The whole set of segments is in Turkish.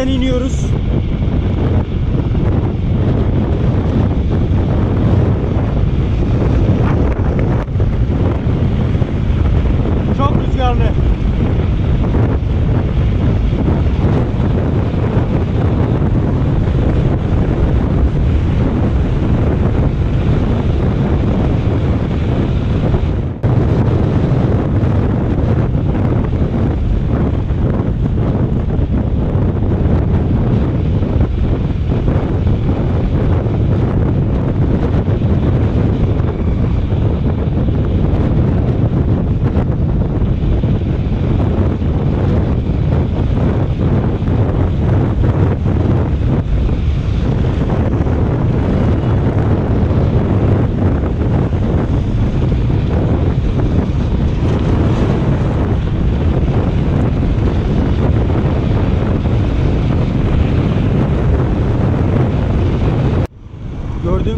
an Dana Böğürt'ten iniyoruz. Çok rüzgarlı.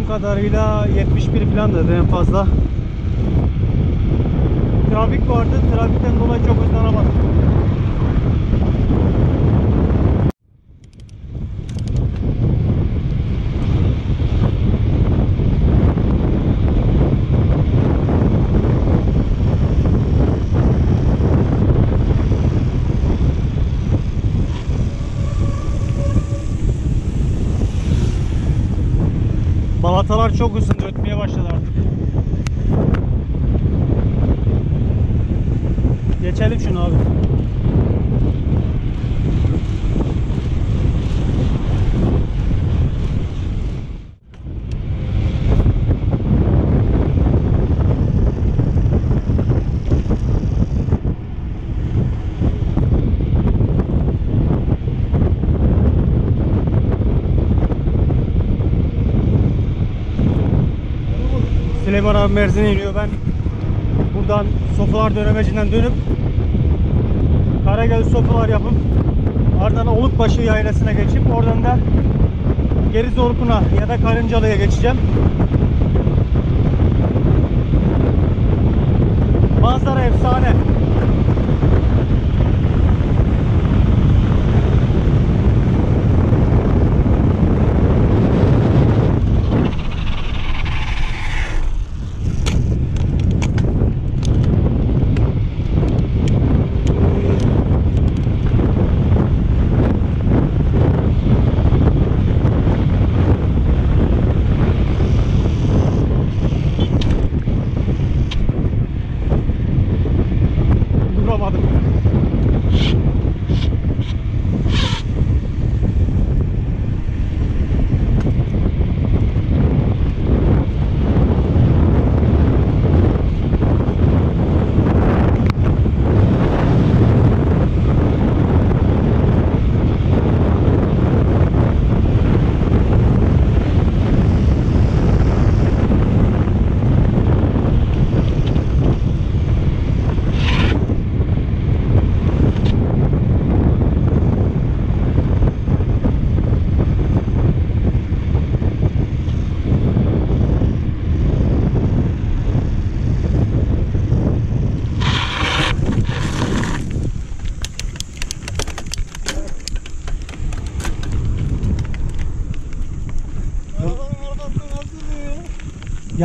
Gördüğüm kadarıyla 71 falan dedi en fazla. Trafik vardı. Trafikten dolayı çok hızlanamadım. Balatalar çok ısındı, ötmeye başladı artık. Geçelim şunu abi. Süleyman abi Mersin'e iniyor. Ben buradan Sofular dönemecinden dönüp Karagöz Sofular yapıp ardından Olukbaşı yaylasına geçip oradan da geri Zorkun'a ya da Karıncalı'ya geçeceğim. Manzara efsane.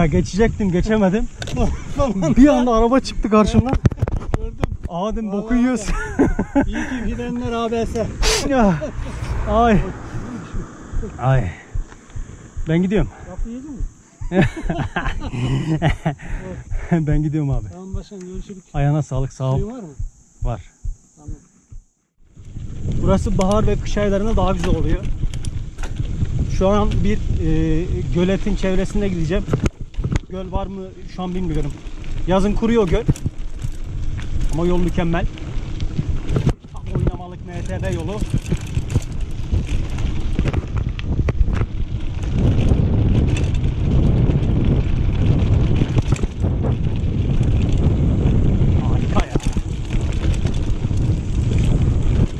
Geçecektim geçemedim. bir anda araba çıktı karşımdan. Gördüm. Aa dedim boku Vallahi. yiyoruz. İyi ki frenler ABS. Ay. Ay. Ben gidiyorum. Kapı yedin mi? ben gidiyorum abi. Tamam başkan görüşürüz. Ayağına sağlık sağ ol. Suyun var mı? Var. Tamam. Burası bahar ve kış aylarında daha güzel oluyor. Şu an bir e, göletin çevresinde gideceğim. Göl var mı şu an bilmiyorum. Yazın kuruyor göl. Ama yol mükemmel. Oynamalık MTB yolu.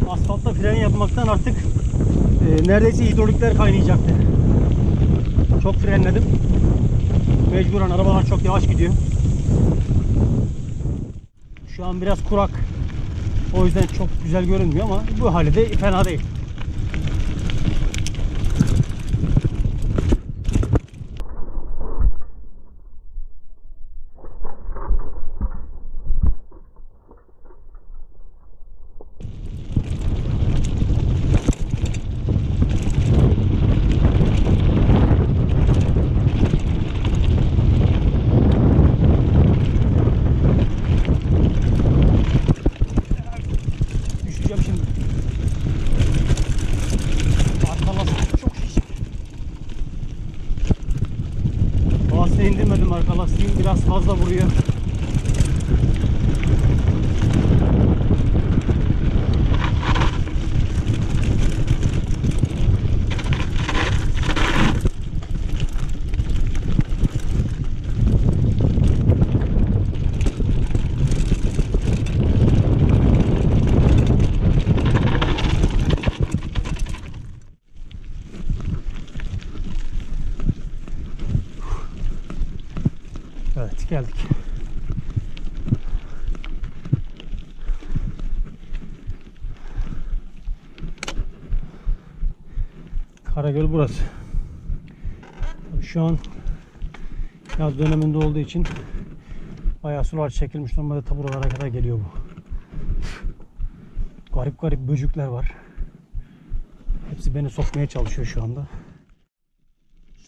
Asfaltta fren yapmaktan artık e, neredeyse hidrolikler kaynayacaktı. Çok frenledim. Mecburen arabalar çok yavaş gidiyor. Şu an biraz kurak. O yüzden çok güzel görünmüyor ama bu hali de fena değil. Düşeceğim şimdi. Arka çok şişik. Lastiği indirmedim arka lastiğim biraz fazla vuruyor. Evet geldik. Karagöl burası. Şu an yaz döneminde olduğu için bayağı sular çekilmiş. Normalde ta buralara kadar geliyor bu. Garip garip böcükler var. Hepsi beni sokmaya çalışıyor şu anda.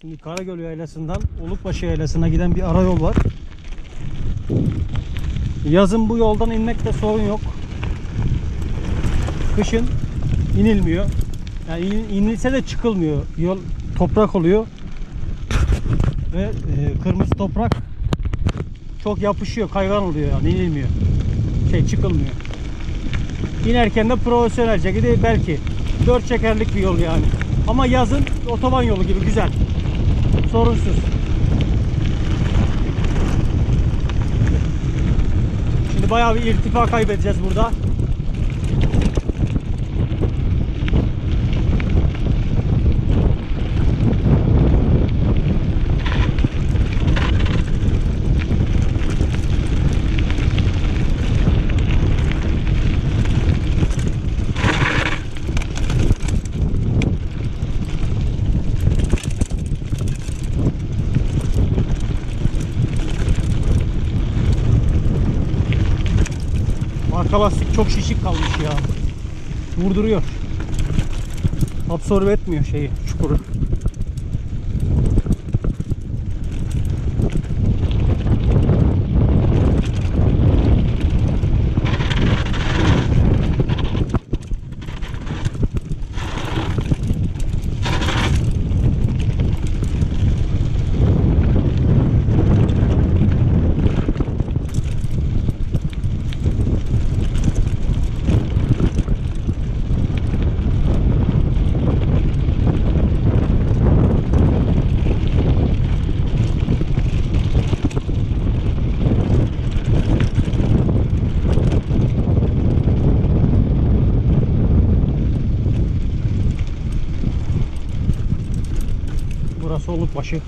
Şimdi Karagöl Yaylası'ndan Olukbaşı Yaylası'na giden bir arayol var. Yazın bu yoldan inmekte sorun yok. Kışın inilmiyor. Yani in- inilse de çıkılmıyor. Yol toprak oluyor. Ve e, kırmızı toprak çok yapışıyor, kaygan oluyor yani inilmiyor. Şey çıkılmıyor. İnerken de profesyonelce gidiyor belki. Dört çekerlik bir yol yani. Ama yazın otoban yolu gibi güzel. Sorunsuz. Şimdi bayağı bir irtifa kaybedeceğiz burada. Arka lastik çok şişik kalmış ya. Vurduruyor. Absorbe etmiyor şeyi, çukuru. Burası Olukbaşı.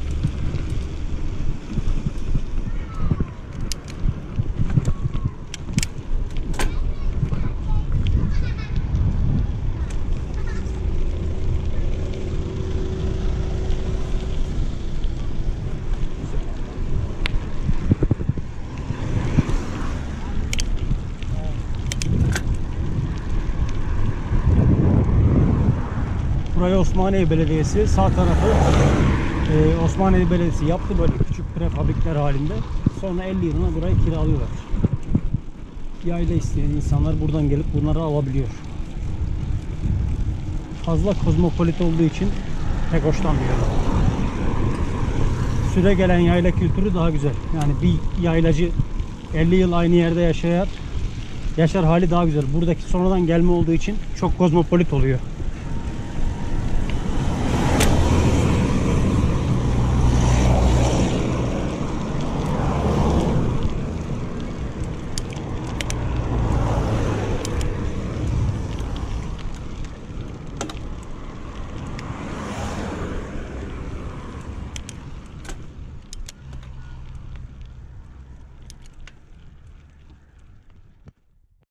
Burayı Osmaniye Belediyesi sağ tarafı e, Osmaniye Belediyesi yaptı böyle küçük prefabrikler halinde. Sonra 50 yılına burayı kiralıyorlar. Yayla isteyen insanlar buradan gelip bunları alabiliyor. Fazla kozmopolit olduğu için pek hoşlanmıyorum. Süre gelen yayla kültürü daha güzel. Yani bir yaylacı 50 yıl aynı yerde yaşayar. Yaşar hali daha güzel. Buradaki sonradan gelme olduğu için çok kozmopolit oluyor.